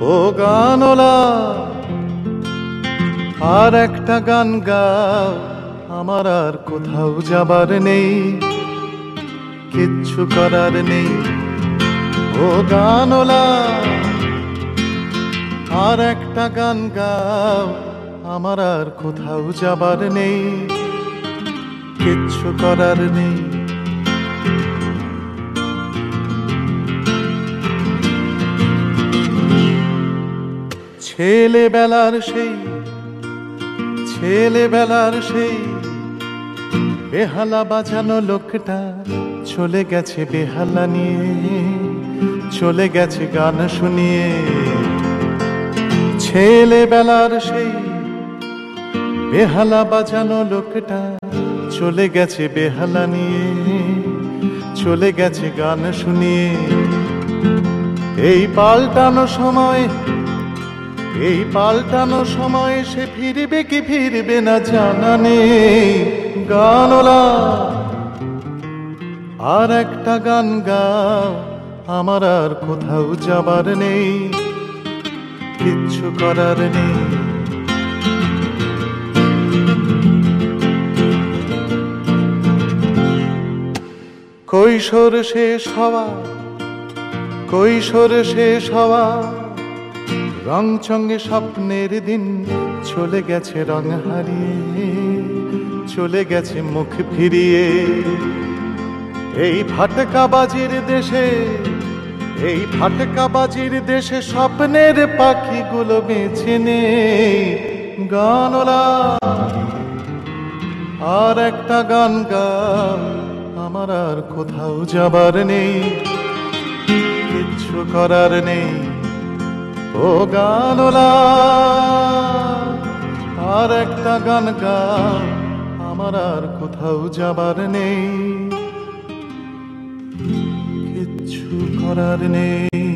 ও গানলা আর একটা গান গাও, আমার আর কোথাও যাবার নেই, কিচ্ছু করার নেই। ও গানলা আর একটা গান গাও, আমার আর কোথাও যাবার নেই, কিচ্ছু করার নেই। ছেলেবেলার সেই ছেলেবেলার সেই বেহালা বাজানো লোকটা চলে গেছে বেহালা নিয়ে, চলে গেছে গান শুনিয়ে। ছেলেবেলার সেই বেহালা বাজানো লোকটা চলে গেছে বেহালা নিয়ে, চলে গেছে গান শুনিয়ে। এই পাল্টানো সময় এই পাল্টানো সময় সে ফিরবে কি ফিরবে না জানা নেই। গানলা আর একটা গান গাও আমার আর কোথাও যাবার নেই। কিচ্ছু করার নেই। কৈশোর শেষ হওয়া, কৈশোর শেষ হওয়া। রং চঙ্গে স্বপ্নের দিন চলে গেছে রং হারিয়ে, চলে গেছে মুখ ফিরিয়ে। এই ফাটকাবাজির দেশে, এই ফাটকাবাজির দেশে স্বপ্নের পাখিগুলো বেছে নে। গানলা আর একটা গান গা, আমার আর কোথাও যাবার নেই, কিচ্ছু করার নেই। ও গানলা আর একটা গান গা আমার আর কোথাও যাবার নেই কিচ্ছু করার নেই।